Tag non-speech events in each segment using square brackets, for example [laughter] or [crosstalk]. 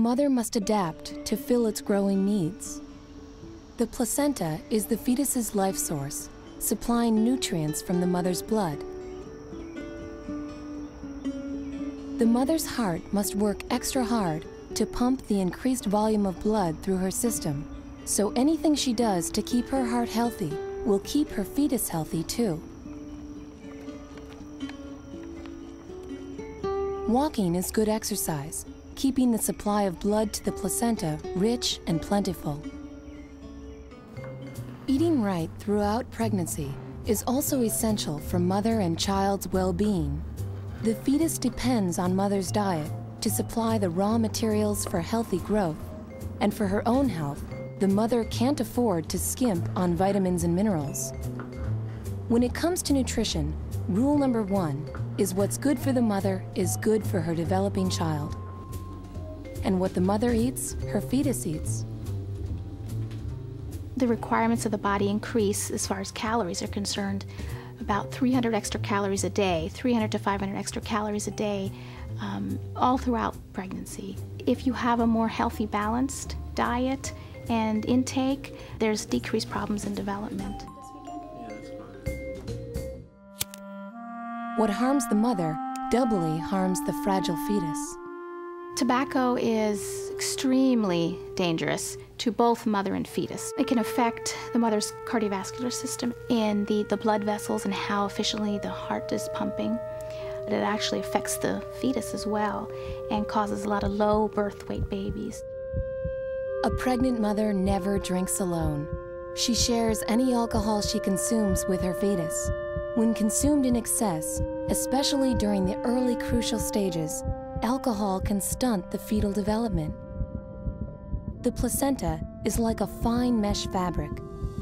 mother must adapt to fill its growing needs. The placenta is the fetus's life source, supplying nutrients from the mother's blood. The mother's heart must work extra hard to pump the increased volume of blood through her system, so anything she does to keep her heart healthy will keep her fetus healthy too. Walking is good exercise, keeping the supply of blood to the placenta rich and plentiful. Eating right throughout pregnancy is also essential for mother and child's well-being. The fetus depends on mother's diet to supply the raw materials for healthy growth. And for her own health, the mother can't afford to skimp on vitamins and minerals. When it comes to nutrition, rule number one is what's good for the mother is good for her developing child. And what the mother eats, her fetus eats. The requirements of the body increase as far as calories are concerned. About 300 extra calories a day, 300 to 500 extra calories a day, um, all throughout pregnancy. If you have a more healthy, balanced diet and intake, there's decreased problems in development. What harms the mother doubly harms the fragile fetus. Tobacco is extremely dangerous to both mother and fetus. It can affect the mother's cardiovascular system and the, the blood vessels and how efficiently the heart is pumping. It actually affects the fetus as well and causes a lot of low birth weight babies. A pregnant mother never drinks alone. She shares any alcohol she consumes with her fetus. When consumed in excess, especially during the early crucial stages, alcohol can stunt the fetal development. The placenta is like a fine mesh fabric.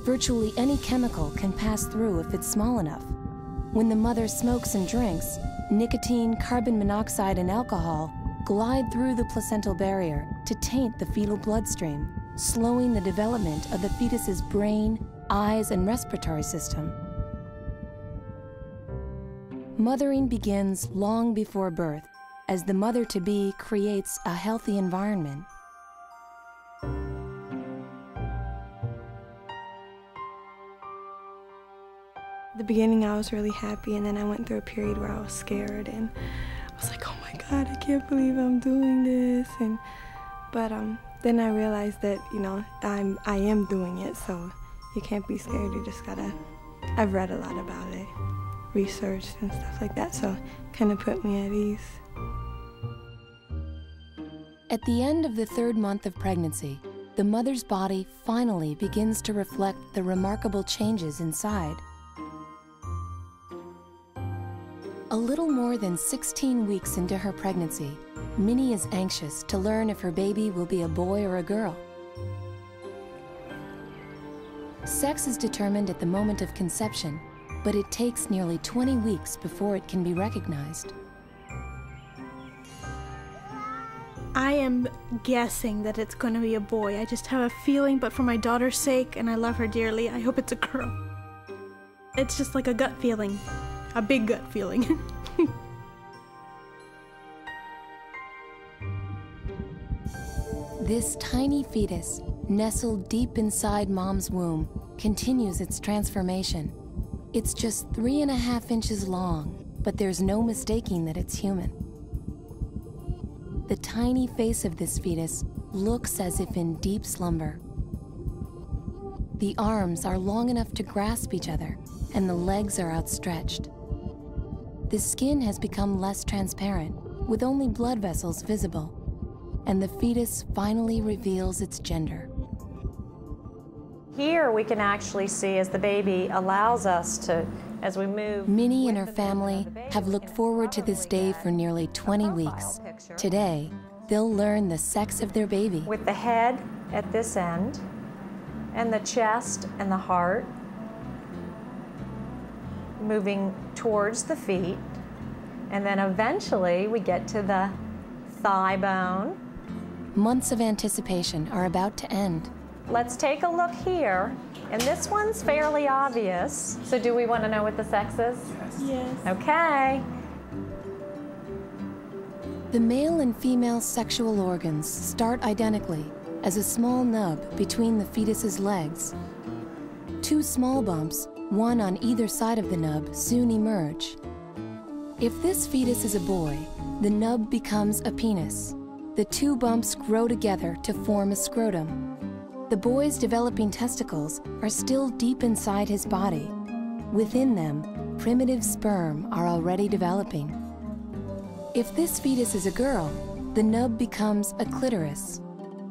Virtually any chemical can pass through if it's small enough. When the mother smokes and drinks, nicotine, carbon monoxide, and alcohol glide through the placental barrier to taint the fetal bloodstream, slowing the development of the fetus's brain, eyes, and respiratory system. Mothering begins long before birth as the mother to be creates a healthy environment. the beginning I was really happy and then I went through a period where I was scared and I was like, oh my God, I can't believe I'm doing this. And but um, then I realized that you know I'm I am doing it, so you can't be scared. You just gotta. I've read a lot about it researched and stuff like that, so kind of put me at ease. At the end of the third month of pregnancy, the mother's body finally begins to reflect the remarkable changes inside. A little more than 16 weeks into her pregnancy, Minnie is anxious to learn if her baby will be a boy or a girl. Sex is determined at the moment of conception, but it takes nearly 20 weeks before it can be recognized. I am guessing that it's going to be a boy. I just have a feeling, but for my daughter's sake, and I love her dearly, I hope it's a girl. It's just like a gut feeling, a big gut feeling. [laughs] this tiny fetus, nestled deep inside mom's womb, continues its transformation. It's just three and a half inches long, but there's no mistaking that it's human. The tiny face of this fetus looks as if in deep slumber. The arms are long enough to grasp each other, and the legs are outstretched. The skin has become less transparent, with only blood vessels visible, and the fetus finally reveals its gender. Here we can actually see as the baby allows us to, as we move. Minnie and her family have looked forward to this day for nearly 20 weeks. Today, they'll learn the sex of their baby. With the head at this end, and the chest and the heart moving towards the feet. And then eventually we get to the thigh bone. Months of anticipation are about to end. Let's take a look here. And this one's fairly obvious. So do we want to know what the sex is? yes. yes. Okay. The male and female sexual organs start identically as a small nub between the fetus's legs. Two small bumps, one on either side of the nub, soon emerge. If this fetus is a boy, the nub becomes a penis. The two bumps grow together to form a scrotum. The boy's developing testicles are still deep inside his body. Within them, primitive sperm are already developing. If this fetus is a girl, the nub becomes a clitoris.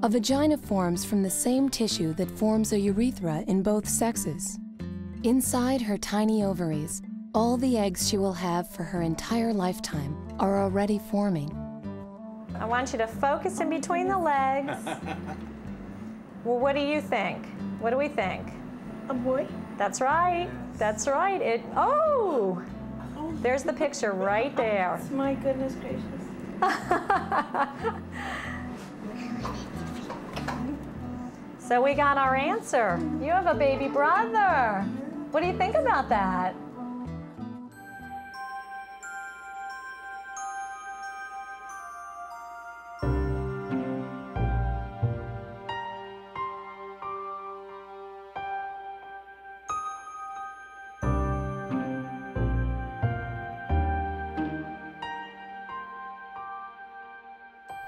A vagina forms from the same tissue that forms a urethra in both sexes. Inside her tiny ovaries, all the eggs she will have for her entire lifetime are already forming. I want you to focus in between the legs. [laughs] well, what do you think? What do we think? A boy? That's right. That's right. It. Oh, there's the picture right there. [laughs] My goodness gracious. [laughs] So we got our answer. You have a baby brother. What do you think about that?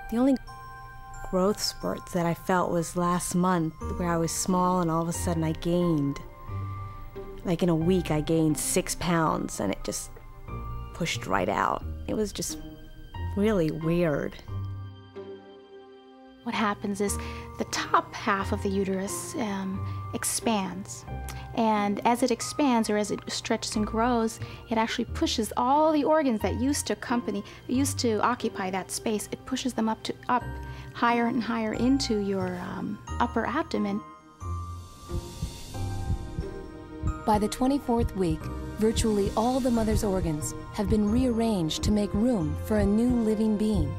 The only growth spurts that I felt was last month where I was small and all of a sudden I gained. Like in a week, I gained six pounds and it just pushed right out. It was just really weird. What happens is the top half of the uterus um, expands. And as it expands or as it stretches and grows, it actually pushes all the organs that used to accompany, used to occupy that space, it pushes them up to up higher and higher into your um, upper abdomen. By the 24th week, virtually all the mother's organs have been rearranged to make room for a new living being.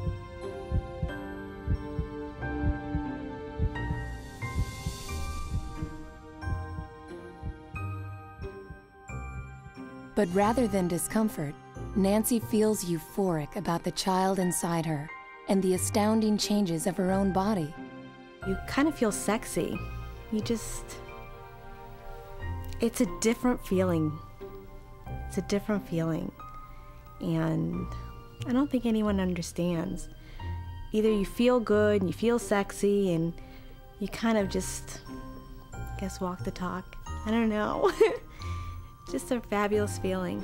But rather than discomfort, Nancy feels euphoric about the child inside her and the astounding changes of her own body. You kind of feel sexy. You just. It's a different feeling. It's a different feeling. And I don't think anyone understands. Either you feel good and you feel sexy and you kind of just, I guess, walk the talk. I don't know. [laughs] just a fabulous feeling.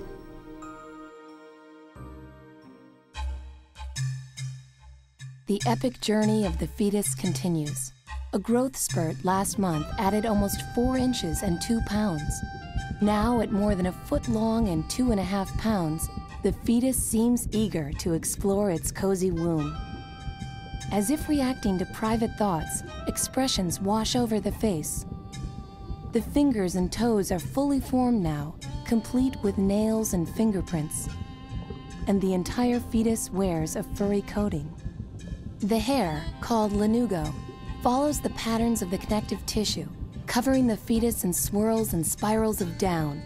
The epic journey of the fetus continues. A growth spurt last month added almost four inches and two pounds. Now, at more than a foot long and two and a half pounds, the fetus seems eager to explore its cozy womb. As if reacting to private thoughts, expressions wash over the face. The fingers and toes are fully formed now, complete with nails and fingerprints. And the entire fetus wears a furry coating. The hair, called lanugo, follows the patterns of the connective tissue, covering the fetus in swirls and spirals of down.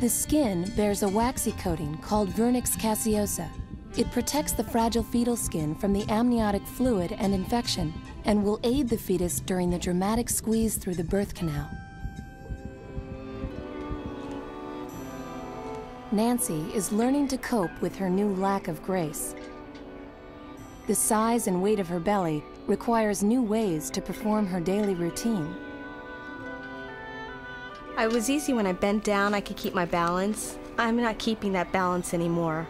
The skin bears a waxy coating called vernix caseosa. It protects the fragile fetal skin from the amniotic fluid and infection and will aid the fetus during the dramatic squeeze through the birth canal. Nancy is learning to cope with her new lack of grace. The size and weight of her belly requires new ways to perform her daily routine. It was easy when I bent down, I could keep my balance. I'm not keeping that balance anymore.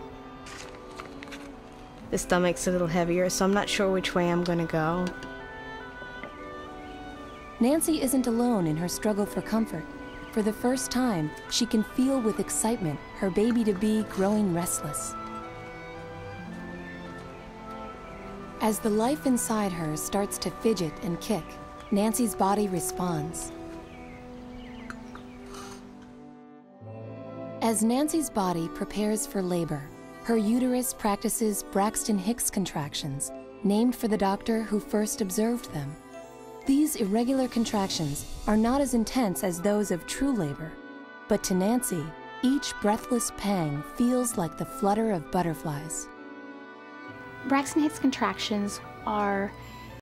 The stomach's a little heavier, so I'm not sure which way I'm to go. Nancy isn't alone in her struggle for comfort. For the first time, she can feel with excitement her baby to be growing restless. As the life inside her starts to fidget and kick, Nancy's body responds. As Nancy's body prepares for labor, her uterus practices Braxton Hicks contractions, named for the doctor who first observed them. These irregular contractions are not as intense as those of true labor, but to Nancy, each breathless pang feels like the flutter of butterflies. Braxton Hicks contractions are